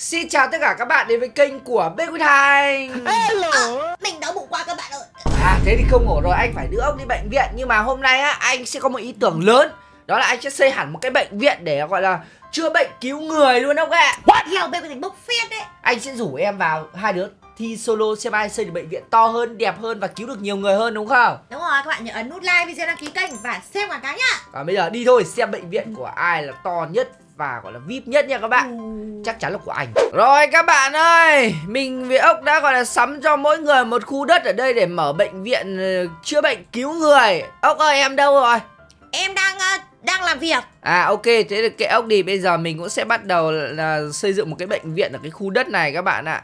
Xin chào tất cả các bạn đến với kênh của Bê Quy Thành. Hello. À, Mình đau bụng qua các bạn ơi À thế thì không ổn rồi anh phải đưa ông đi bệnh viện. Nhưng mà hôm nay á anh sẽ có một ý tưởng lớn. Đó là anh sẽ xây hẳn một cái bệnh viện để gọi là chữa bệnh cứu người luôn ông ạ. What? Heo Bê Quy Thành bốc phét đấy. Anh sẽ rủ em vào hai đứa thi solo xem ai xây được bệnh viện to hơn, đẹp hơn và cứu được nhiều người hơn đúng không? Đúng rồi, các bạn nhớ ấn nút like video đăng ký kênh và xem quảng cáo nhá. Còn bây giờ đi thôi xem bệnh viện của ai là to nhất và gọi là VIP nhất nha các bạn. Ừ. Chắc chắn là của anh. Rồi các bạn ơi, mình với ốc đã gọi là sắm cho mỗi người một khu đất ở đây để mở bệnh viện ờ, chữa bệnh cứu người. Ốc ơi em đâu rồi? Em đang uh, đang làm việc. À ok, thế thì kệ ốc đi, bây giờ mình cũng sẽ bắt đầu là xây dựng một cái bệnh viện ở cái khu đất này các bạn ạ.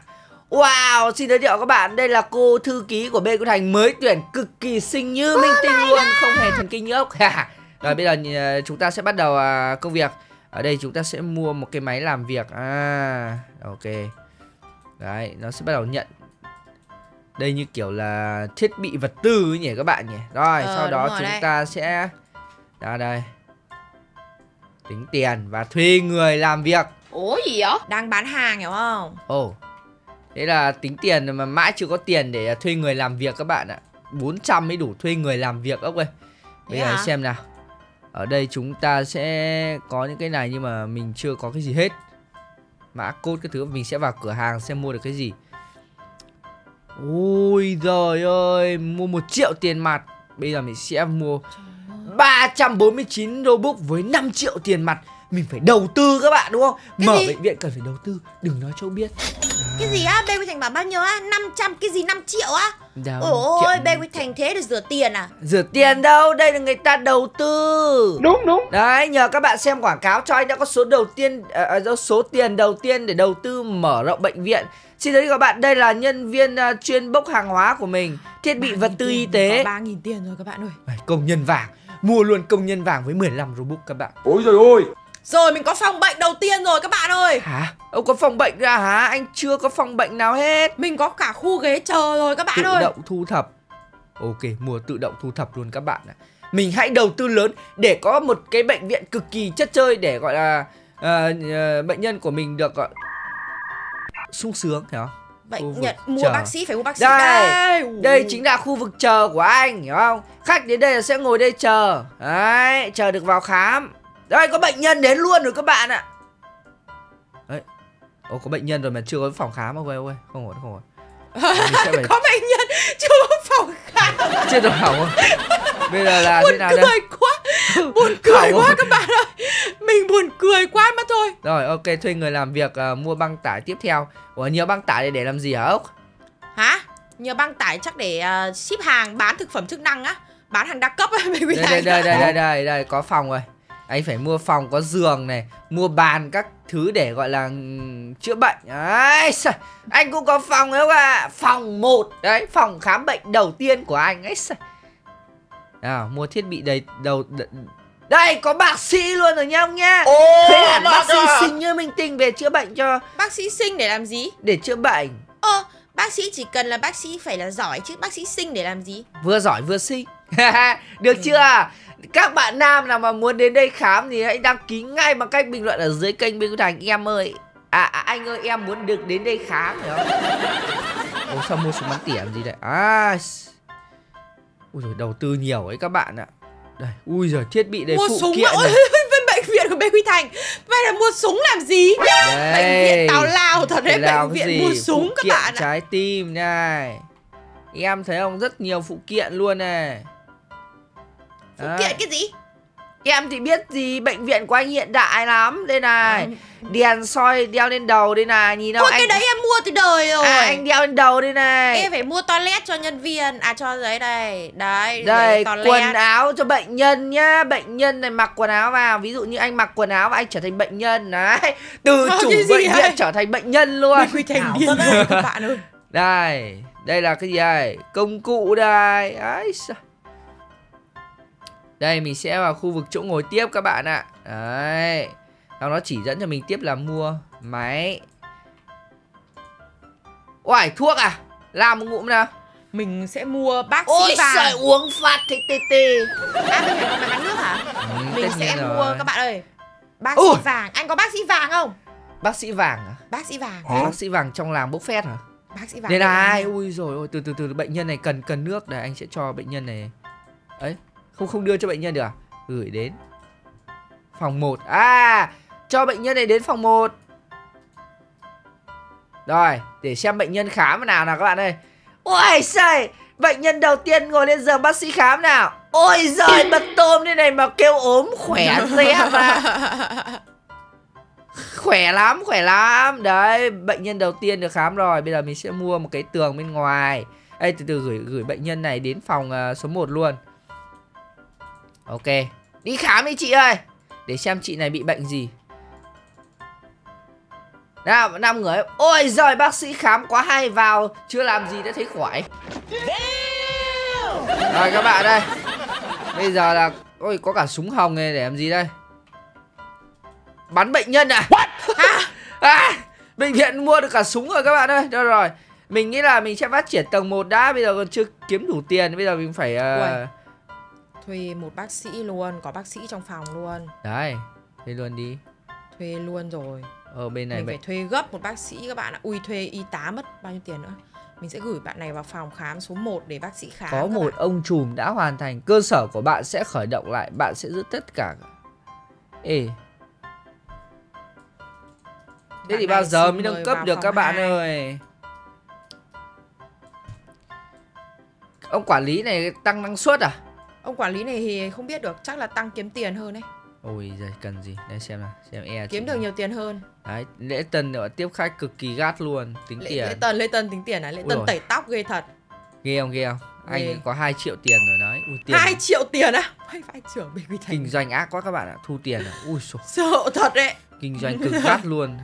Wow, xin giới thiệu các bạn, đây là cô thư ký của Bê Cô Thành mới tuyển cực kỳ xinh như minh tinh luôn, không hề thần kinh như ốc. Rồi bây giờ ờ, chúng ta sẽ bắt đầu à, công việc. Ở đây chúng ta sẽ mua một cái máy làm việc. À, ok. Đấy, nó sẽ bắt đầu nhận đây như kiểu là thiết bị vật tư nhỉ các bạn nhỉ Rồi ờ, sau đó chúng đây. ta sẽ Ra đây Tính tiền và thuê người làm việc Ủa gì vậy? Đang bán hàng hiểu không? Ồ oh. Thế là tính tiền mà mãi chưa có tiền để thuê người làm việc các bạn ạ 400 mới đủ thuê người làm việc ốc ơi Bây giờ xem nào Ở đây chúng ta sẽ có những cái này nhưng mà mình chưa có cái gì hết. Mã code cái thứ mình sẽ vào cửa hàng xem mua được cái gì. Ôi giời ơi Mua 1 triệu tiền mặt. Bây giờ mình sẽ mua 349 Robux với 5 triệu tiền mặt mình phải đầu tư các bạn đúng không? Cái mở gì? bệnh viện cần phải đầu tư. Đừng nói cho biết. Cái gì á? Bê quy thành bảo bao nhiêu á? 500 cái gì 5 triệu á? Ôi bê quy thành thế để rửa tiền à? Rửa tiền đâu? Đây là người ta đầu tư. Đúng đúng. Đấy nhờ các bạn xem quảng cáo cho anh đã có số đầu tiên à, à số tiền đầu tiên để đầu tư mở rộng bệnh viện. Xin giới thiệu các bạn, đây là nhân viên uh, chuyên bốc hàng hóa của mình. Thiết bị vật tư y tế. 3.000 tiền rồi các bạn ơi. Công nhân vàng. Mua luôn công nhân vàng với 15 Robux các bạn. Ôi trời ơi rồi mình có phòng bệnh đầu tiên rồi các bạn ơi Hả? Ông có phòng bệnh ra hả? Anh chưa có phòng bệnh nào hết Mình có cả khu ghế chờ rồi các bạn tự ơi Tự động thu thập Ok, mua tự động thu thập luôn các bạn ạ Mình hãy đầu tư lớn để có một cái bệnh viện cực kỳ chất chơi Để gọi là uh, uh, bệnh nhân của mình được gọi sung sướng hiểu không? Bệnh nhận mua chờ. bác sĩ phải mua bác sĩ đây, đây Đây chính là khu vực chờ của anh hiểu không? Khách đến đây là sẽ ngồi đây chờ Đấy, chờ được vào khám đây có bệnh nhân đến luôn rồi các bạn ạ. Đấy. Ồ có bệnh nhân rồi mà chưa có phòng khám ôi ôi Không ổn không ổn. Phải... có bệnh nhân chưa có phòng khám. Chưa được hỏng không bây giờ là buồn thế nào cười đây quá. Buồn cười quá các bạn ơi. Mình buồn cười quá mà thôi. Rồi ok thuê người làm việc uh, mua băng tải tiếp theo. Ủa nhiều băng tải để để làm gì hả ốc hả? Nhiều băng tải chắc để uh, ship hàng bán thực phẩm chức năng á. Bán hàng đa cấp ấy đây đây đây đây đây đây đây có phòng rồi anh phải mua phòng có giường này mua bàn các thứ để gọi là chữa bệnh. Ấy anh cũng có phòng đấy không ạ? Phòng một đấy phòng khám bệnh đầu tiên của anh ấy nào mua thiết bị đầy đầu đây có bác sĩ luôn rồi nha ông nha. Thế là bác sĩ à. sinh như minh tinh về chữa bệnh cho bác sĩ sinh để làm gì? Để chữa bệnh. Ơ bác sĩ chỉ cần là bác sĩ phải là giỏi chứ bác sĩ sinh để làm gì? Vừa giỏi vừa sinh. Được ừ. chưa? Các bạn nam nào mà muốn đến đây khám thì hãy đăng ký ngay bằng cách bình luận ở dưới kênh Bên Thành. Em ơi. À, à anh ơi em muốn được đến đây khám hiểu không? Ồ sao mua súng bắn tỉa làm gì đây? À Ui rồi đầu tư nhiều ấy các bạn ạ. Đây ui giời thiết bị đây mua phụ súng kiện này bên bệnh viện của Bê Huy Thành. Vậy là mua súng làm gì? Đây, Bệnh viện tào lao thật đấy Bệnh viện gì? mua súng phụ các bạn ạ. trái tim này. Em thấy không rất nhiều phụ kiện luôn này. Phụ kiện cái gì? Em thì biết gì bệnh viện của anh hiện đại lắm. Đây này à. Đèn soi đeo lên đầu đây này Nhìn đâu Ôi anh... cái đấy em mua từ đời rồi. À anh đeo lên đầu đây này. Em phải mua toilet cho nhân viên. À cho giấy đây. Đấy Đây quần áo cho bệnh nhân nhá. Bệnh nhân này mặc quần áo vào. Ví dụ như anh mặc quần áo và anh trở thành bệnh nhân. Đấy Từ chủ bệnh viện trở thành bệnh nhân luôn. Quy thành điên rồi các bạn ơi. Đây Đây là cái gì đây? Công cụ đây. Ấy sao đây mình sẽ vào khu vực chỗ ngồi tiếp các bạn ạ. Đấy. Sau nó chỉ dẫn cho mình tiếp là mua máy. Uầy thuốc à? Làm một ngụm nào. Mình sẽ mua bác sĩ Ôi vàng. Ôi uống phát thế tê tê. À bên này có máy bán nước hả? Ừ, Mình sẽ mua các bạn ơi Bác sĩ vàng. Anh có bác sĩ vàng không? Bác sĩ vàng à? Bác sĩ vàng. Hả? Bác sĩ vàng trong làng bốc phét hả? Bác sĩ vàng Đây này, ui rồi ôi từ từ từ bệnh nhân này cần cần nước. Để anh sẽ cho bệnh nhân này. Ấy, không không đưa cho bệnh nhân được à? Gửi đến phòng 1. À, cho bệnh nhân này đến phòng 1. Rồi, để xem bệnh nhân khám nào nào các bạn ơi. Ôi trời, bệnh nhân đầu tiên ngồi lên giường bác sĩ khám nào. Ôi giời, bật tôm như này mà kêu ốm khỏe rét à. khỏe lắm, khỏe lắm. Đấy, bệnh nhân đầu tiên được khám rồi. Bây giờ mình sẽ mua một cái tường bên ngoài. Ê, từ từ gửi gửi bệnh nhân này đến phòng uh, số 1 luôn. Ok, đi khám đi chị ơi. Để xem chị này bị bệnh gì. Nào, năm người. Ôi giời, bác sĩ khám quá hay vào. Chưa làm gì đã thấy khỏi. Rồi các bạn đây. Bây giờ là Ôi có cả súng hồng này để làm gì đây Bắn bệnh nhân à What? à, à, Bệnh viện mua được cả súng rồi các bạn ơi Đâu rồi Mình nghĩ là mình sẽ phát triển tầng 1 đã Bây giờ còn chưa kiếm đủ tiền Bây giờ mình phải uh... Thuê một bác sĩ luôn Có bác sĩ trong phòng luôn Đấy Thuê luôn đi Thuê luôn rồi Ở bên này Mình phải thuê gấp một bác sĩ các bạn ạ Ui thuê y tá mất bao nhiêu tiền nữa mình sẽ gửi bạn này vào phòng khám số 1 để bác sĩ khám. Có một bạn. ông trùm đã hoàn thành, cơ sở của bạn sẽ khởi động lại, bạn sẽ giữ tất cả. Ê. Thế thì bao giờ mới nâng cấp được các 2. bạn ơi? Ông quản lý này tăng năng suất à? Ông quản lý này thì không biết được, chắc là tăng kiếm tiền hơn đấy. Ôi giời, cần gì? Đây xem nào, xem e Kiếm được nhiều tiền hơn. Đấy, lễ tân tiếp khách cực kỳ gắt luôn, tính lễ, tiền. Lễ tân, lễ tân tính tiền à? Lễ tân tẩy tóc ghê thật. Ghê không, ghê không? Anh ghê. có 2 triệu tiền rồi đấy. Ui, tiền 2 triệu tiền á? Vai vai trưởng Bình Thành. Kinh doanh ác quá các bạn ạ, thu tiền à. Ui xô. Sợ thật đấy. Kinh doanh cực gắt luôn.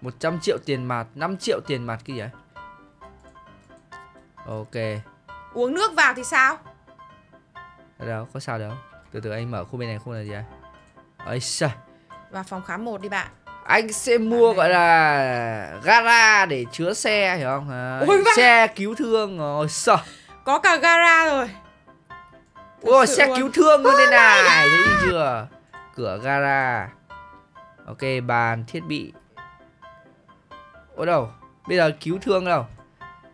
100 triệu tiền mặt, 5 triệu tiền mặt kia vậy. Ok. Uống nước vào thì sao? Đâu, có sao đâu. Từ từ anh mở khu bên này khu là gì à? ấy sao vào phòng khám 1 đi bạn. Anh sẽ mua gọi là gara để chứa xe hiểu không? À, Ôi xe cứu thương rồi sao có cả gara rồi. Ôi xe luôn. cứu thương luôn đây này. thấy chưa? Cửa gara. Ok bàn thiết bị. Ôi đâu? Bây giờ cứu thương đâu?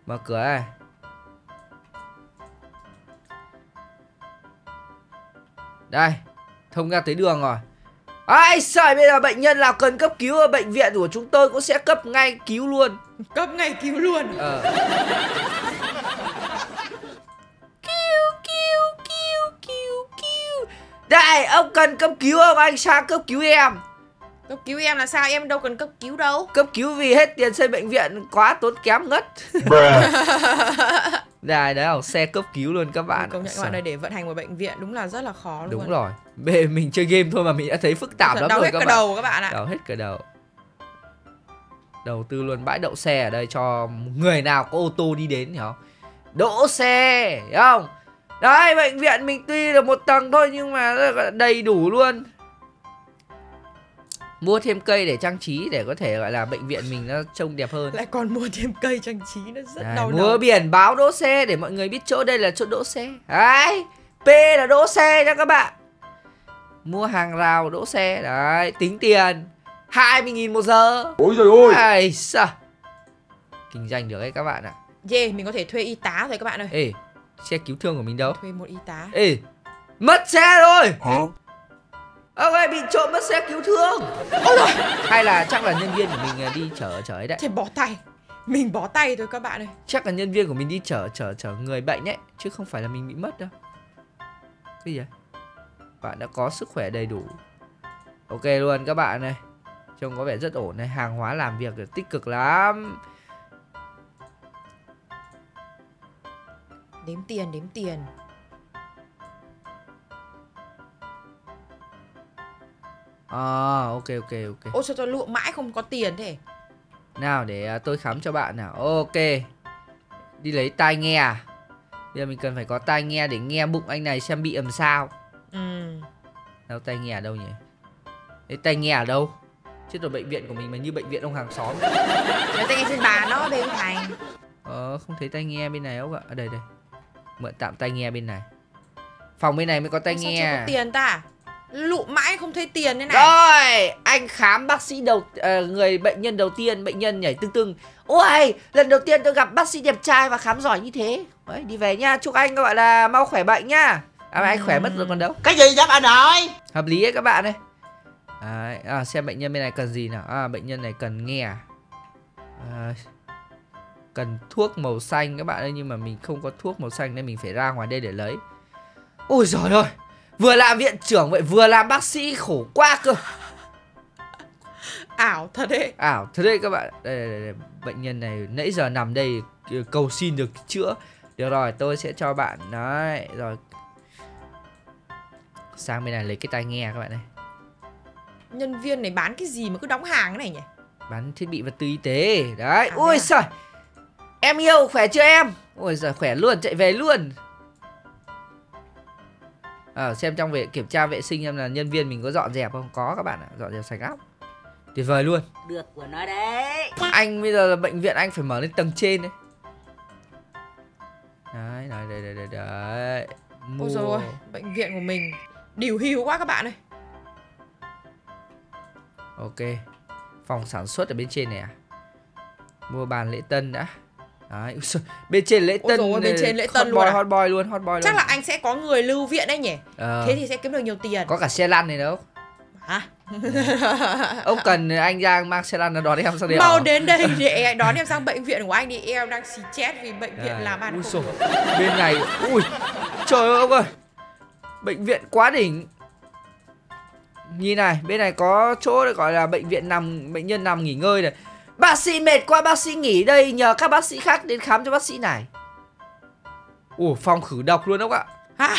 Mở cửa này đây thông ra tới đường rồi. Ai trời bây giờ bệnh nhân nào cần cấp cứu ở bệnh viện của chúng tôi cũng sẽ cấp ngay cứu luôn. Cấp ngay cứu luôn. Ờ. Cứu cứu cứu cứu cứu. Đây ông cần cấp cứu không? Anh sang cấp cứu em. Cấp cứu em là sao? Em đâu cần cấp cứu đâu. Cấp cứu vì hết tiền xây bệnh viện quá tốn kém ngất Đây đấy không xe cấp cứu luôn các bạn. Công nhận các bạn ơi để vận hành một bệnh viện đúng là rất là khó luôn. Đúng rồi. Bê mình chơi game thôi mà mình đã thấy phức tạp lắm rồi hết các cả bạn. đầu các bạn ạ. Đau hết cả đầu. Đầu tư luôn bãi đậu xe ở đây cho người nào có ô tô đi đến hiểu không Đỗ xe hiểu không? Đấy bệnh viện mình tuy là một tầng thôi nhưng mà đầy đủ luôn mua thêm cây để trang trí để có thể gọi là bệnh viện mình nó trông đẹp hơn. Lại còn mua thêm cây trang trí nó rất Đấy, đau mua đầu. biển báo đỗ xe để mọi người biết chỗ đây là chỗ đỗ xe. Đấy p là đỗ xe nha các bạn. Mua hàng rào đỗ xe đấy tính tiền 20.000 một giờ. Ôi trời ơi! Ai, kinh doanh được đấy các bạn ạ. Yeah mình có thể thuê y tá rồi các bạn ơi. Ê xe cứu thương của mình đâu? Thuê một y tá. Ê mất xe rồi. Hả Ông ơi bị trộm mất xe cứu thương. Ôi rồi Hay là chắc là nhân viên của mình à, đi chở chở ấy đấy. Thì bỏ tay. Mình bỏ tay thôi các bạn ơi. Chắc là nhân viên của mình đi chở chở chở người bệnh ấy Chứ không phải là mình bị mất đâu. Cái gì vậy? Bạn đã có sức khỏe đầy đủ. Ok luôn các bạn này Trông có vẻ rất ổn này. Hàng hóa làm việc tích cực lắm. Đếm tiền đếm tiền À ok ok ok. Ôi sao tôi lụa mãi không có tiền thế? Nào để uh, tôi khám cho bạn nào. Ok. Đi lấy tai nghe à? Bây giờ mình cần phải có tai nghe để nghe bụng anh này xem bị làm sao. Ừ. Đâu tai nghe ở đâu nhỉ? Đấy tai nghe ở đâu? Chứ rồi bệnh viện của mình mà như bệnh viện ông hàng xóm. Lấy tai nghe trên bàn đó bên Thành. Ờ không thấy tai nghe bên này không ạ? À, đây đây. Mượn tạm tai nghe bên này. Phòng bên này mới có tai nghe Sao chưa có tiền ta lụ mãi không thấy tiền thế này. Rồi anh khám bác sĩ đầu uh, người bệnh nhân đầu tiên bệnh nhân nhảy tưng tưng. Ôi lần đầu tiên tôi gặp bác sĩ đẹp trai và khám giỏi như thế. Đấy đi về nha chúc anh gọi là mau khỏe bệnh nha. À, anh khỏe mất rồi còn đâu. Cái gì vậy bà nội hợp lý ấy các bạn ơi. Đấy, à, xem bệnh nhân bên này cần gì nào. À, bệnh nhân này cần nghe à, à cần thuốc màu xanh các bạn ơi nhưng mà mình không có thuốc màu xanh nên mình phải ra ngoài đây để lấy. Ôi giời ơi vừa làm viện trưởng vậy vừa làm bác sĩ khổ quá cơ. Ảo thật đấy. Ảo thật đấy các bạn. Đây, đây, đây, đây. bệnh nhân này nãy giờ nằm đây cầu xin được chữa. Được rồi tôi sẽ cho bạn đấy rồi. Sang bên này lấy cái tai nghe các bạn này nhân viên này bán cái gì mà cứ đóng hàng cái này nhỉ? Bán thiết bị vật tư y tế đấy. À, ui trời em yêu khỏe chưa em? Ôi giời khỏe luôn chạy về luôn à, xem trong vệ kiểm tra vệ sinh xem là nhân viên mình có dọn dẹp không? Có các bạn ạ dọn dẹp sạch lắm. Tuyệt vời luôn. Được của nó đấy. Anh bây giờ là bệnh viện anh phải mở lên tầng trên đấy. Đấy đấy đấy đấy đấy, đấy. Mua... ôi rồi bệnh viện của mình điều hưu quá các bạn ơi. Ok. Phòng sản xuất ở bên trên này à? Mua bàn lễ tân đã Đấy, bên trên lễ tân Ôi bên trên lễ tân hot boy, luôn à? hot boy luôn, hot boy Chắc luôn. là anh sẽ có người lưu viện đấy nhỉ ờ. Thế thì sẽ kiếm được nhiều tiền Có cả xe lăn này đâu Hả? Ông cần anh Giang mang xe lăn nó đón em sang đây Mau đến đây để đón em sang bệnh viện của anh đi Em đang xì chết vì bệnh viện à, làm ăn không Bên này, ui Trời ơi ông ơi Bệnh viện quá đỉnh Nhìn này, bên này có chỗ gọi là bệnh viện nằm bệnh nhân nằm nghỉ ngơi này. Bác sĩ mệt quá bác sĩ nghỉ đây nhờ các bác sĩ khác đến khám cho bác sĩ này. Ủa phòng khử độc luôn không ạ? Hả?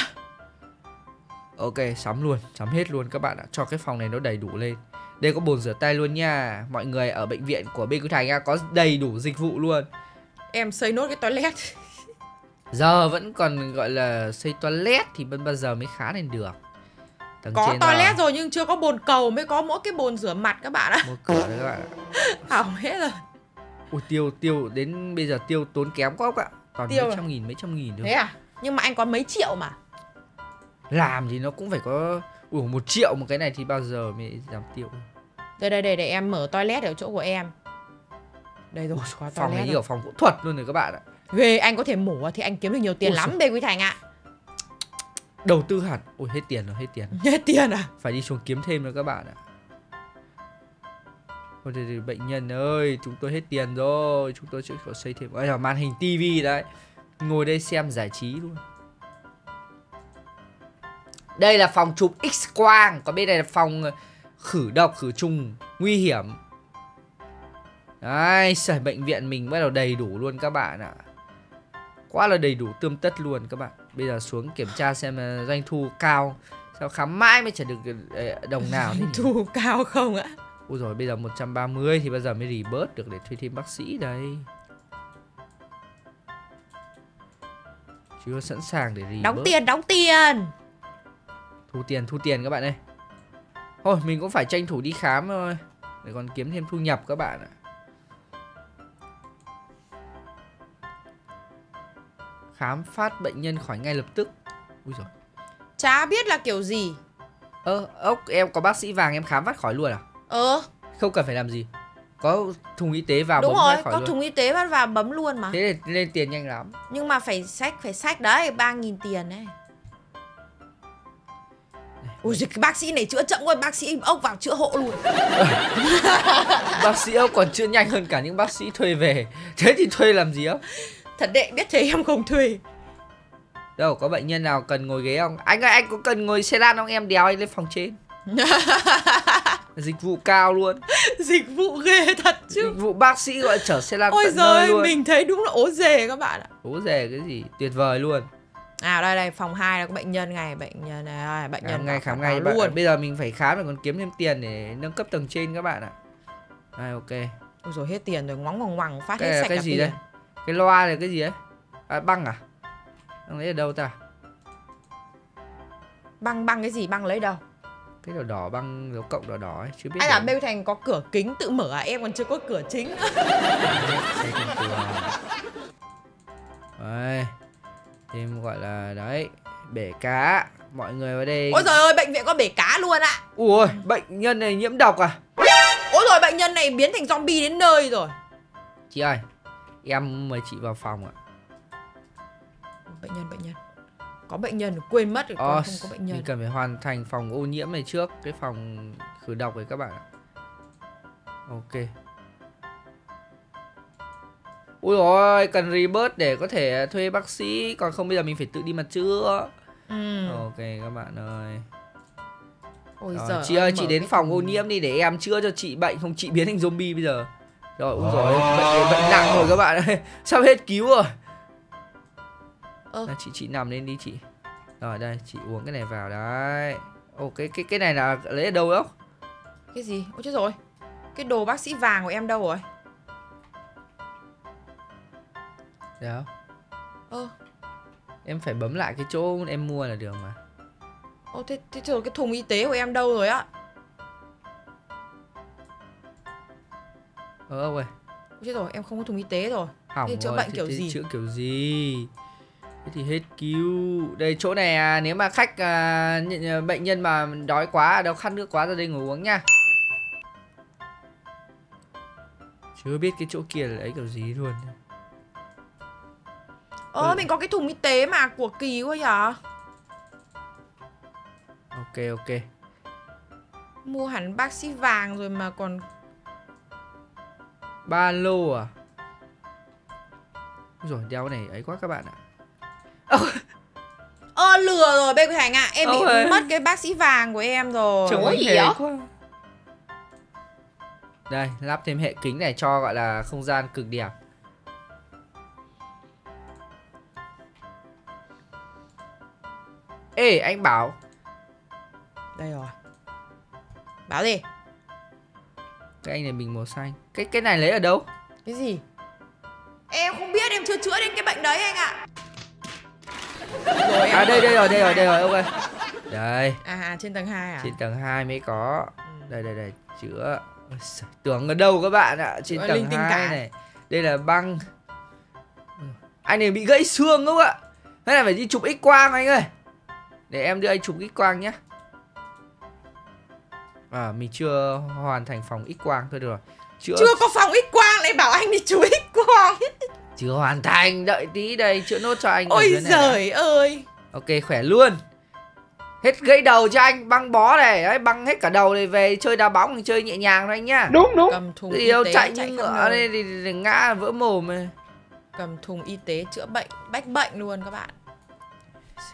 Ok, sắm luôn, sắm hết luôn các bạn ạ. Cho cái phòng này nó đầy đủ lên. Đây có bồn rửa tay luôn nha. Mọi người ở bệnh viện của bên Quý Thành có đầy đủ dịch vụ luôn. Em xây nốt cái toilet. Giờ vẫn còn gọi là xây toilet thì bao giờ mới khá lên được. Tầng có toilet rồi. rồi nhưng chưa có bồn cầu mới có mỗi cái bồn rửa mặt các bạn ạ. Một cửa đấy các bạn ạ. Hỏng hết rồi. Ui tiêu tiêu đến bây giờ tiêu tốn kém quá các bạn. Toàn tiêu mấy trăm nghìn mấy trăm nghìn thôi. Thế à? Nhưng mà anh có mấy triệu mà. Làm thì nó cũng phải có Ủa một triệu một cái này thì bao giờ mới dám tiêu Đây đây đây để em mở toilet ở chỗ của em Đây rồi, có Phòng này như ở phòng phẫu thuật luôn rồi các bạn ạ Về anh có thể mổ thì anh kiếm được nhiều tiền Ủa lắm? Bê Quý Thành ạ Đầu tư hẳn. Ôi hết tiền rồi hết tiền Hết tiền à? Phải đi xuống kiếm thêm nữa các bạn ạ. Ôi thì, thì, bệnh nhân ơi Chúng tôi hết tiền rồi. Chúng tôi sẽ phải xây thêm. Ôi là màn hình tivi đấy. Ngồi đây xem giải trí luôn. Đây là phòng chụp x-quang. Còn bên này là phòng ờ, khử độc khử trùng Nguy hiểm. Đấy, sởi bệnh viện mình bắt đầu đầy đủ luôn các bạn ạ. Quá là đầy đủ tươm tất luôn các bạn Bây giờ xuống kiểm tra xem doanh thu cao Sao khám mãi mới trả được ờ, đồng nào Doanh thu cao không ạ? Ui rồi bây giờ 130 thì bây giờ mới bớt được để thuê thêm bác sĩ đây. Chưa sẵn sàng để rỉ Đóng tiền, đóng tiền! Thu tiền, thu tiền các bạn ơi. Thôi mình cũng phải tranh thủ đi khám thôi. Để còn kiếm thêm thu nhập các bạn ạ khám phát bệnh nhân khỏi ngay lập tức. Ui rồi chả biết là kiểu gì. Ơ ốc em có bác sĩ vàng em khám phát khỏi luôn à? Ờ. Không cần phải làm gì. Có thùng y tế vào đúng bấm rồi khỏi có luôn. thùng y tế bắt vào bấm luôn mà. Thế thì lên tiền nhanh lắm. Nhưng mà phải sách phải sách đấy ba nghìn tiền đấy Ui giời, cái bác sĩ này chữa chậm quá, bác sĩ ốc vào chữa hộ luôn. Bác sĩ ốc còn chữa nhanh hơn cả những bác sĩ thuê về. Thế thì thuê làm gì ốc Thật đệ biết thế em không thuê Đâu có bệnh nhân nào cần ngồi ghế không? Anh ơi anh có cần ngồi xe lăn không? Em đèo anh lên phòng trên. Dịch vụ cao luôn. Dịch vụ ghê thật chứ. Dịch vụ bác sĩ gọi chở xe lăn Ôi tận giời, luôn. mình thấy đúng là ố dề các bạn ạ. Ố dề cái gì? Tuyệt vời luôn. À đây đây phòng 2 là có bệnh nhân này Bệnh nhân này bệnh nhân ngay khám ngay. Luôn. Bây giờ mình phải khám để còn kiếm thêm tiền để nâng cấp tầng trên các bạn ạ. Đây ok. Ôi rồi hết tiền rồi ngoóng ngoằng ngoằng phát cái, hết sạch cái gì tiền. đây cái loa này cái gì ấy? À, băng à? Băng lấy ở đâu ta? Băng băng cái gì? Băng lấy đâu? Cái đỏ đỏ băng dấu cộng đỏ đỏ ấy chưa biết anh là bêu thành có cửa kính tự mở à? Em còn chưa có cửa chính. Đấy thêm gọi là đấy bể cá. Mọi người vào đây. Ôi trời ơi bệnh viện có bể cá luôn ạ. Ui bệnh nhân này nhiễm độc à? Ôi rồi bệnh nhân này biến thành zombie đến nơi rồi. Chị ơi em mời chị vào phòng ạ. Bệnh nhân bệnh nhân. Có bệnh nhân quên mất rồi còn không có bệnh nhân. mình cần phải hoàn thành phòng ô nhiễm này trước cái phòng khử độc này các bạn ạ. Ok. Ui ôi cần rebirth để có thể thuê bác sĩ còn không bây giờ mình phải tự đi mặt chữa. Ừ. ok các bạn ơi. Ôi rồi, giời chị ơi chị đến phòng ô nhiễm đi để em chữa cho chị bệnh không chị biến thành zombie bây giờ rồi ui rồi bệnh, bệnh nặng rồi các bạn ơi. Sắp hết cứu rồi. Ờ. chị chị nằm lên đi chị. Rồi đây chị uống cái này vào đấy. Ồ cái cái cái này là lấy ở đâu đó cái gì? Ôi chết rồi. Cái đồ bác sĩ vàng của em đâu rồi? Đâu ơ. Em phải bấm lại cái chỗ em mua là được mà. Ô thế thế rồi cái thùng y tế của em đâu rồi á ờ ơi chết rồi em không có thùng y tế rồi. Hỏng chữa bệnh kiểu gì? chữa kiểu gì? Thế thì hết cứu. Đây chỗ này à, nếu mà khách à, bệnh nhân mà đói quá đói khát nước quá ra đây ngồi uống nha. Chưa biết cái chỗ kia là ấy kiểu gì luôn. Ơ ừ. mình có cái thùng y tế mà của kỳ quá vậy Ok ok. Mua hẳn bác sĩ vàng rồi mà còn Ba lô à? Rồi đeo này ấy quá các bạn ạ. Ơ Ơ lừa rồi Bê Thành ạ. À. Em bị ơi. mất cái bác sĩ vàng của em rồi. Trời ơi gì vậy? quá. Đây lắp thêm hệ kính này cho gọi là không gian cực đẹp. Ê anh Bảo. Đây rồi. Bảo gì Cái anh này bình màu xanh. Cái cái này lấy ở đâu? Cái gì? Em không biết em chưa chữa đến cái bệnh đấy anh ạ. Rồi, À đây đây rồi đây rồi đây rồi ok. Đây. À, à trên tầng 2 à? Trên tầng 2 mới có. Ừ. Đây đây đây chữa. Tưởng ở đâu các bạn ạ? Trên Ôi, tầng 2 này. Đây là băng. Anh này bị gãy xương không ạ? Thế là phải đi chụp x quang anh ơi. Để em đưa anh chụp x quang nhé À mình chưa hoàn thành phòng x quang thôi được rồi. Chữa... Chưa có phòng x quang lại bảo anh đi chụp x quang. Chưa hoàn thành Đợi tí đây chữa nốt cho anh Ôi giời ơi. Ok khỏe luôn. Hết gãy đầu cho anh băng bó này. Đấy Băng hết cả đầu này về chơi đá bóng Chơi nhẹ nhàng thôi anh nhá. Đúng đúng. Cầm thùng y tế chạy như ngựa đây thì, thì, thì ngã vỡ mồm này. Cầm thùng y tế chữa bệnh Bách bệnh luôn các bạn.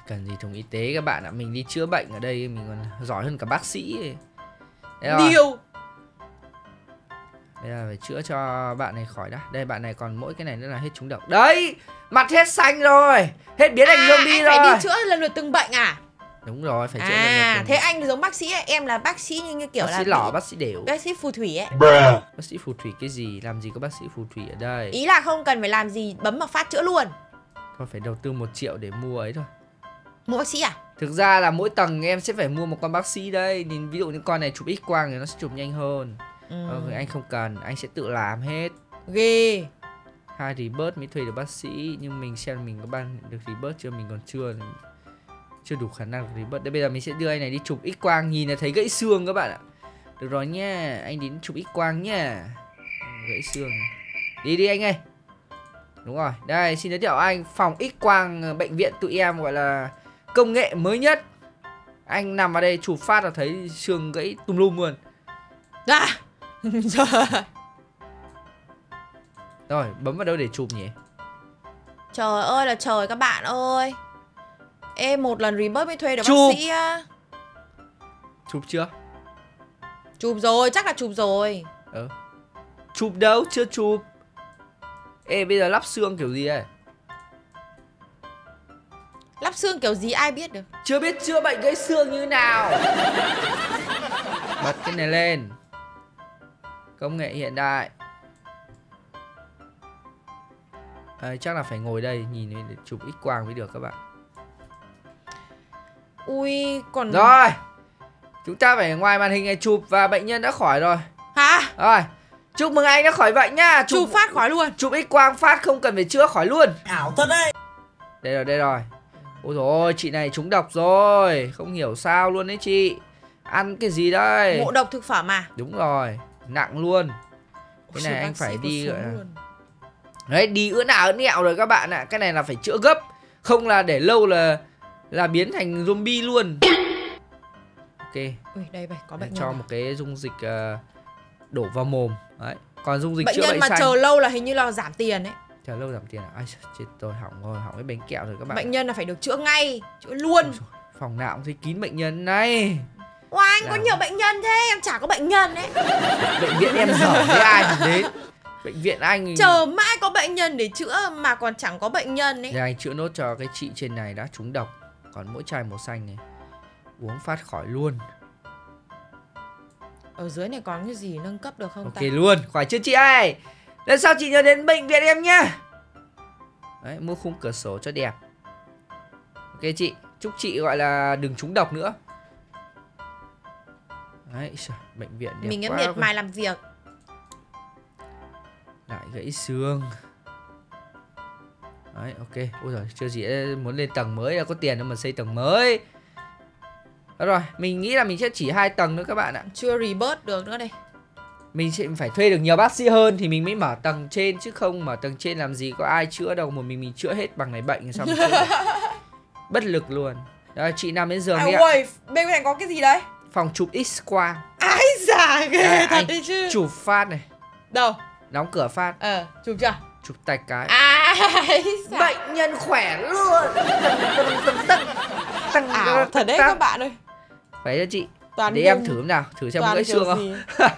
Cần gì thùng y tế các bạn ạ? Mình đi chữa bệnh ở đây mình còn giỏi hơn cả bác sĩ ấy. Điều. Bây giờ phải chữa cho bạn này khỏi đã. Đây bạn này còn mỗi cái này nữa là hết trúng độc. Đấy mặt hết xanh rồi. Hết biến thành à, zombie anh rồi phải đi chữa lần lượt từng bệnh à? Đúng rồi phải chữa à lần thế anh giống bác sĩ ấy. em là bác sĩ như, như kiểu bác là sĩ lỏ bác sĩ đều. bác sĩ phù thủy ấy. Bác sĩ phù thủy cái gì? Làm gì có bác sĩ phù thủy ở đây? Ý là không cần phải làm gì bấm vào phát chữa luôn. Thôi phải đầu tư một triệu để mua ấy thôi. Mua bác sĩ à? Thực ra là mỗi tầng em sẽ phải mua một con bác sĩ đây. Nhìn ví dụ những con này chụp x quang thì nó sẽ chụp nhanh hơn. Ừ. ờ, Anh không cần, anh sẽ tự làm hết. Ghê. Hai rebirth mới thuê được bác sĩ Nhưng mình xem mình có ban được rebirth chưa Mình còn chưa Chưa đủ khả năng rebirth Đây bây giờ mình sẽ đưa anh này đi chụp x quang. Nhìn là thấy gãy xương các bạn ạ. Được rồi nha Anh đến chụp x quang nha Gãy xương. Đi đi anh ơi. Đúng rồi, đây xin giới thiệu anh Phòng X quang bệnh viện tụi em gọi là công nghệ mới nhất. Anh nằm ở đây chụp phát là thấy xương gãy tùm lum luôn. À rồi bấm vào đâu để chụp nhỉ? Trời ơi là trời các bạn ơi. Em một lần remote mới thuê được chụp. bác sĩ á. Chụp chưa? Chụp rồi chắc là chụp rồi. Ừ. chụp đâu? Chưa chụp. Ê bây giờ lắp xương kiểu gì đây Lắp xương kiểu gì ai biết được? Chưa biết chữa bệnh gãy xương như nào. Bật cái này lên. Công nghệ hiện đại. À, Chắc là phải ngồi đây Nhìn để chụp x quang mới được các bạn. Ui còn Rồi Chúng ta phải ngoài màn hình này chụp Và bệnh nhân đã khỏi rồi. Hả? Rồi Chúc mừng anh đã khỏi bệnh nha. Chụp, chụp phát khỏi luôn. Chụp x quang phát không cần phải chữa khỏi luôn. Ảo thật đấy. Đây rồi đây rồi Ôi rồi chị này trúng độc rồi. Không hiểu sao luôn đấy chị. Ăn cái gì đây? Ngộ độc thực phẩm à? Đúng rồi Nặng luôn. Cái này anh phải đi gọi là Đấy đi ưỡn ảo ưỡn ẹo rồi các bạn ạ. Cái này là phải chữa gấp Không là để lâu là Là biến thành zombie luôn. Ok. Ui, đây vậy có bệnh Cho nhân một cái dung dịch uh, Đổ vào mồm. Đấy. Còn dung dịch bệnh chữa nhân bệnh mà xanh. chờ lâu là hình như là giảm tiền ấy Chờ lâu giảm tiền à? Ai chết tôi hỏng rồi Hỏng cái bánh kẹo rồi các bạn bệnh nhân là phải được chữa ngay chữa luôn. Ôi Phòng nào cũng thấy kín bệnh nhân này. Ôi anh có nhiều bệnh nhân thế em chả có bệnh nhân ấy. Bệnh viện em dở với ai mà đến Bệnh viện anh Chờ mãi có bệnh nhân để chữa mà còn chẳng có bệnh nhân ấy. Để anh chữa nốt cho cái chị trên này đã trúng độc Còn mỗi chai màu xanh này Uống phát khỏi luôn. Ở dưới này còn cái gì nâng cấp được không Ok ta luôn Khỏi chưa chị ơi Lần sau chị nhớ đến bệnh viện em nhá Đấy mua khung cửa sổ cho đẹp. Ok chị Chúc chị gọi là đừng trúng độc nữa. Đấy trời, bệnh viện đẹp Mình quá em miệt mài làm việc. Lại gãy xương. Đấy ok. Ôi giời chưa gì đã muốn lên tầng mới là có tiền đâu mà xây tầng mới. Đó rồi Mình nghĩ là mình sẽ chỉ hai tầng nữa các bạn ạ. Chưa rebirth được nữa đây Mình sẽ phải thuê được nhiều bác sĩ hơn Thì mình mới mở tầng trên Chứ không mở tầng trên làm gì có ai chữa đâu Mà mình mình chữa hết bằng này bệnh xong. Bất lực luôn. Đó chị nằm đến giường À đi ạ. ui, bên này có cái gì đấy? Phòng chụp x quang Ái già ghê Đây, thật anh đấy chứ. Chụp phát này. Đâu? Đóng cửa phát. Ờ, chụp chưa? Chụp tạch cái. Ái già Bệnh nhân khỏe luôn. Tăng Ảo thật đấy các bạn ơi. Phải cho chị? Toàn Để em thử xem nào Thử xem gãy xương không.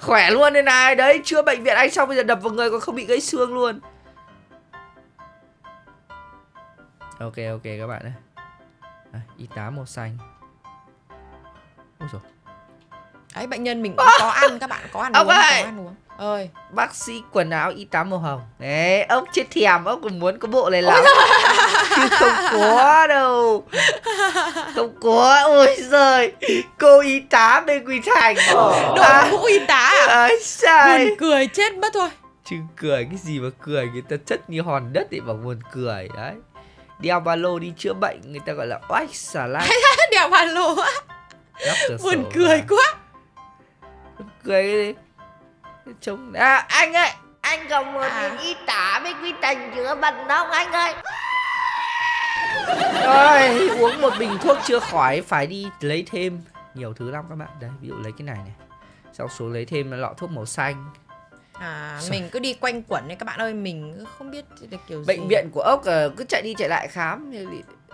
Khỏe luôn đây này Đấy chưa bệnh viện anh xong bây giờ đập vào người còn không bị gãy xương luôn. Ok ok các bạn ơi. Đây, Y tá màu xanh. Ôi dồi. Đấy bệnh nhân mình cũng có ăn các bạn có ăn Ông uống ơi! có ăn uống. Ơi. Bác sĩ quần áo y tá màu hồng. Đấy ông chết thèm Ông còn muốn có bộ này lắm Chứ không có đâu. Không có Ôi giời. Cô y tá bên Quy Thành. Đội à, mũ y tá à? À, sai buồn cười chết mất thôi. Chứ cười cái gì mà cười Người ta chất như hòn đất để bảo buồn cười Đấy. Đeo ba lô đi chữa bệnh Người ta gọi là oách xà lách đèo ba lô cửa buồn cười quá Cười cái gì Trông à, Anh ơi Anh còn một À. y tá với quy trình chữa bệnh không anh ơi Ôi, uống một bình thuốc chưa khỏi phải đi lấy thêm nhiều thứ lắm các bạn. Đấy, ví dụ lấy cái này này. Sau xuống lấy thêm lọ thuốc màu xanh. à mình cứ đi quanh quẩn đấy các bạn ơi mình không biết là kiểu gì Bệnh viện của ốc ờ, cứ chạy đi chạy lại khám.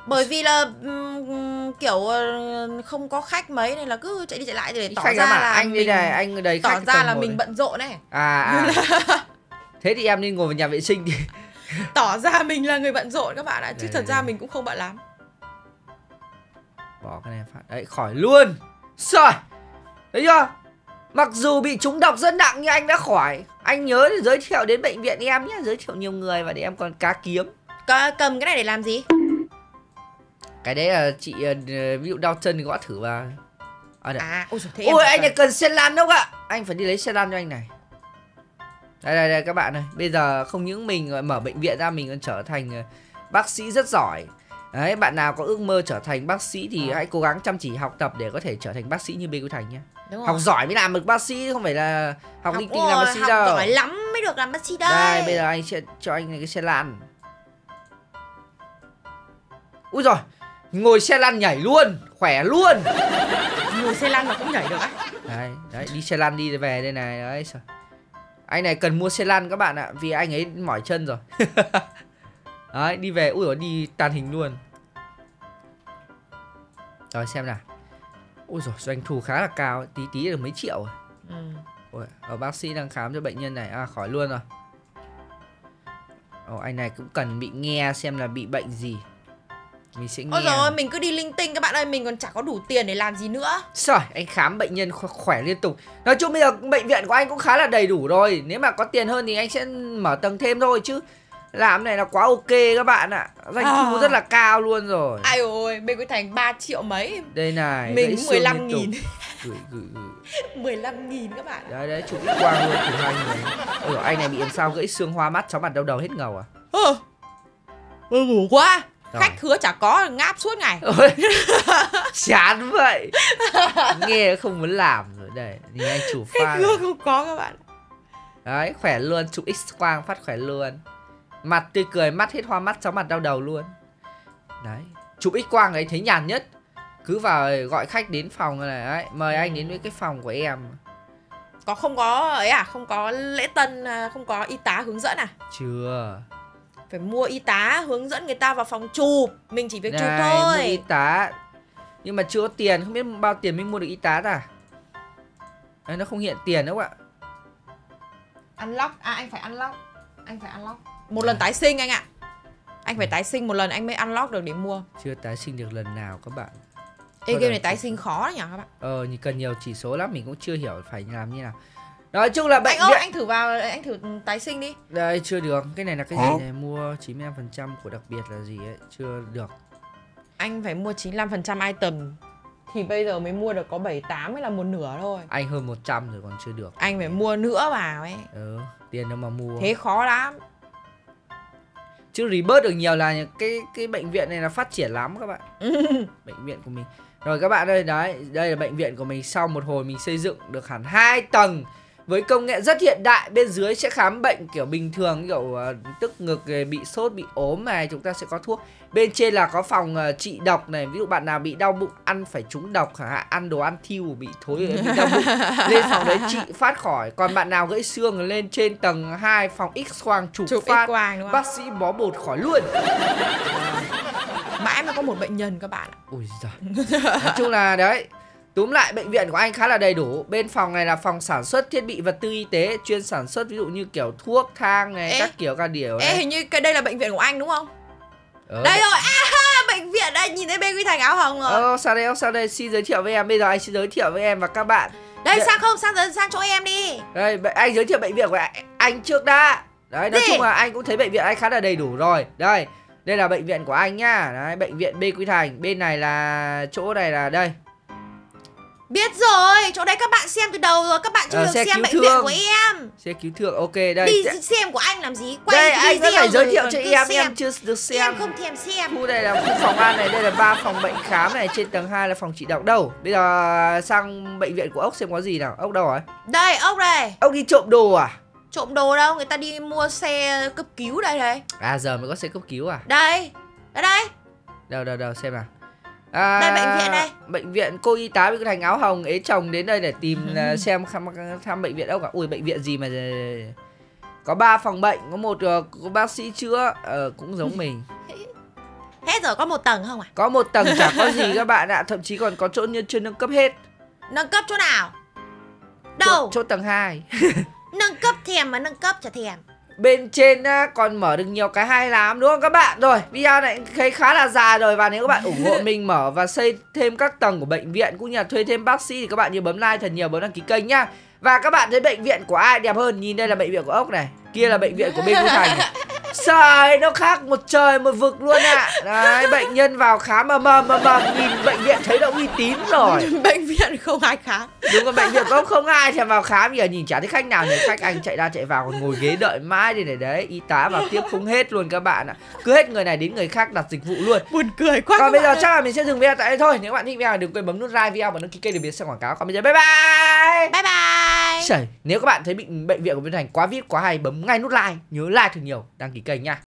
Bởi vì là ừm, kiểu ờ, không có khách mấy nên là cứ chạy đi chạy lại để tỏ Khách ra là anh đây mình này, anh ở đây tỏ khách ra là mình này. bận rộn này À, à. Thế thì em nên ngồi vào nhà vệ sinh đi. tỏ ra mình là người bận rộn các bạn ạ chứ Đây, thật đây, ra mình cũng không bận lắm Bỏ cái này phát. Đấy, khỏi luôn. Rồi. Thấy chưa? Mặc dù bị trúng độc rất nặng nhưng anh đã khỏi. Anh nhớ thì giới thiệu đến bệnh viện em nhé. Giới thiệu nhiều người và để em còn cá kiếm. Có, cầm cái này để làm gì Cái đấy là chị ờ, ví dụ đau chân thì gõ thử vào. À, à ôi, thế Ôi anh này cần xe lăn đâu ạ. Anh phải đi lấy xe lăn cho anh này. Đây đây đây các bạn ơi. Bây giờ không những mình mở bệnh viện ra Mình còn trở thành ờ, bác sĩ rất giỏi. Đấy bạn nào có ước mơ trở thành bác sĩ Thì Ờ. hãy cố gắng chăm chỉ học tập Để có thể trở thành bác sĩ như Bê Quý Thành nhé. Học giỏi mới làm được bác sĩ Không phải là học, linh tinh làm bác sĩ học đâu. giỏi lắm mới được làm bác sĩ đây. Đây bây giờ anh sẽ cho anh này cái xe lăn. Úi rồi Ngồi xe lăn nhảy luôn Khỏe luôn. Ngồi xe lăn mà cũng nhảy được á. Đấy đấy đi xe lăn đi về đây này đấy anh này cần mua xe lăn các bạn ạ vì anh ấy mỏi chân rồi. Đấy đi về ui dồi đi tàn hình luôn. Rồi xem nào. Ui rồi doanh thu khá là cao tí tí được mấy triệu rồi. Ừ. Ôi, ở bác sĩ đang khám cho bệnh nhân này à khỏi luôn rồi. Ồ, anh này cũng cần bị nghe xem là bị bệnh gì mình sẽ nghe Ôi rồi mình cứ đi linh tinh các bạn ơi Mình còn chả có đủ tiền để làm gì nữa. Rồi, anh khám bệnh nhân khỏe, khỏe liên tục. Nói chung bây giờ bệnh viện của anh cũng khá là đầy đủ rồi. Nếu mà có tiền hơn thì anh sẽ mở tầng thêm thôi chứ Làm này là quá ok các bạn ạ. Doanh thu À. rất là cao luôn rồi. Ai ôi Bên Quý Thành 3 triệu mấy. Đây này Mình gãy cũng xương 15 liên tục. nghìn. Gửi, gửi, gửi. 15 nghìn các bạn Đấy đấy, chụp ít quang luôn thử hai người. Ôi anh này bị làm sao gãy xương hoa mắt chóng mặt đau đầu hết ngầu à? Ờ ngủ quá Rồi. khách hứa chả có ngáp suốt ngày. Chán vậy. Nghe không muốn làm rồi đây thì anh chủ pha khách hứa không có các bạn. Đấy khỏe luôn chụp x quang phát khỏe luôn. Mặt tươi cười mắt hết hoa mắt chóng mặt đau đầu luôn. Đấy chụp x quang ấy thấy nhàn nhất. Cứ vào gọi khách đến phòng này đấy mời anh đến với cái phòng của em. Có không có ấy à không có lễ tân à, không có y tá hướng dẫn à? Chưa phải mua y tá hướng dẫn người ta vào phòng chụp mình chỉ việc chụp thôi mua y tá. Nhưng mà chưa có tiền không biết bao tiền mình mua được y tá à Đấy, nó không hiện tiền đâu ạ. Unlock. À anh phải unlock. Anh phải unlock. Một lần tái sinh anh ạ. Anh phải tái sinh một lần anh mới unlock được để mua. Chưa tái sinh được lần nào các bạn. Ê, game này tái sinh khó nhỉ các bạn? Ờ, cần nhiều chỉ số lắm Mình cũng chưa hiểu phải làm như nào Nói chung là bệnh anh ơi, anh thử vào, anh thử tái sinh đi. Đây, chưa được. Cái này là cái gì này? Mua 95% của đặc biệt là gì ấy? Chưa được. Anh phải mua 95% item. Thì bây giờ mới mua được có 78 mới là một nửa thôi. Anh hơn 100 rồi còn chưa được. Anh phải mua nữa vào ấy. Ừ, tiền đâu mà mua. Thế khó lắm. Chứ rebirth được nhiều là cái cái bệnh viện này là phát triển lắm các bạn. Bệnh viện của mình. Rồi các bạn ơi, đấy, đây là bệnh viện của mình. Sau một hồi mình xây dựng được hẳn hai tầng với công nghệ rất hiện đại bên dưới sẽ khám bệnh kiểu bình thường kiểu uh, tức ngực bị sốt bị ốm này chúng ta sẽ có thuốc. Bên trên là có phòng uh, trị độc này ví dụ bạn nào bị đau bụng ăn phải trúng độc hả ăn đồ ăn thiêu bị thối bị đau bụng lên phòng đấy trị phát khỏi. Còn bạn nào gãy xương lên trên tầng 2 phòng x quang chụp, chụp phát bác sĩ bó bột khỏi luôn. Mãi mới có một bệnh nhân các bạn ạ. Ui giời. Nói chung là đấy Túm lại bệnh viện của anh khá là đầy đủ. Bên phòng này là phòng sản xuất thiết bị vật tư y tế Chuyên sản xuất ví dụ như kiểu thuốc, thang này, ê, các kiểu các điều này. Ê hình như cái đây là bệnh viện của anh đúng không? Ờ, đây rồi, à, bệnh viện đây nhìn thấy bên Quy Thành áo hồng rồi. Ờ, sao đây, sao đây, xin giới thiệu với em. Bây giờ anh xin giới thiệu với em và các bạn. Đây, sang không, sang sang chỗ em đi. Đây, anh giới thiệu bệnh viện của anh trước đã. Đấy, nói Gì? chung là anh cũng thấy bệnh viện anh khá là đầy đủ rồi. Đây, đây là bệnh viện của anh nhá. Đấy, bệnh viện B Quy Thành. Bên này là, chỗ này là đây Biết rồi, chỗ đấy các bạn xem từ đầu rồi, các bạn chưa ờ, được xem bệnh thương. viện của em. Xe cứu thương, ok đây. Đi xem của anh làm gì? Quay đây anh rất phải giới thiệu cho em, xem. em chưa được xem. Em không thèm xem. Khu này là khu phòng ăn này, đây là ba phòng bệnh khám này, trên tầng 2 là phòng trị độc đâu. Bây giờ sang bệnh viện của ốc xem có gì nào. Ốc đâu rồi? Đây, ốc đây. Ốc đi trộm đồ à? Trộm đồ đâu, người ta đi mua xe cấp cứu đây đây. À giờ mới có xe cấp cứu à? Đây. Ở đây. Đâu đâu đâu xem nào. À, đây bệnh viện đây. bệnh viện cô y tá với thành áo hồng ế chồng đến đây để tìm uh, xem thăm, thăm bệnh viện đâu cả. Ui bệnh viện gì mà có ba phòng bệnh có một uh, có bác sĩ chữa uh, cũng giống mình. Hết rồi có một tầng không à có một tầng chả có gì các bạn ạ thậm chí còn có chỗ như chưa nâng cấp hết. Nâng cấp chỗ nào? Đâu? Chỗ, chỗ tầng 2 nâng cấp thèm mà nâng cấp chả thèm Bên trên á, còn mở được nhiều cái hay lắm đúng không các bạn? Rồi, video này thấy khá là dài rồi Và nếu các bạn ủng hộ mình mở và xây thêm các tầng của bệnh viện Cũng như là thuê thêm bác sĩ Thì các bạn nhớ bấm like thật nhiều, bấm đăng ký kênh nhá Và các bạn thấy bệnh viện của ai đẹp hơn Nhìn đây là bệnh viện của ốc này Kia là bệnh viện của bên Phú Thành. Trời nó khác một trời một vực luôn ạ. À. Đấy bệnh nhân vào khám mà mầm mà mầm Nhìn bệnh viện thấy đã uy tín rồi. Bệnh viện không ai khám. Đúng rồi bệnh viện không không ai thì vào khám. Giờ nhìn chả thấy khách nào nhỉ Khách anh chạy ra chạy vào còn ngồi ghế đợi mãi đi để đấy Y tá vào tiếp không hết luôn các bạn ạ. Cứ hết người này đến người khác đặt dịch vụ luôn. Buồn cười quá. Còn bây giờ chắc là mình sẽ dừng video tại đây thôi. Nếu bạn thích video đừng quên bấm nút like video và đăng ký kênh để biết xem quảng cáo. Còn bây giờ bye bye! Bye bye Trời, nếu các bạn thấy bệnh bệnh viện của Vinh Thành quá vip quá hay bấm ngay nút like Nhớ like thật nhiều đăng ký kênh nha.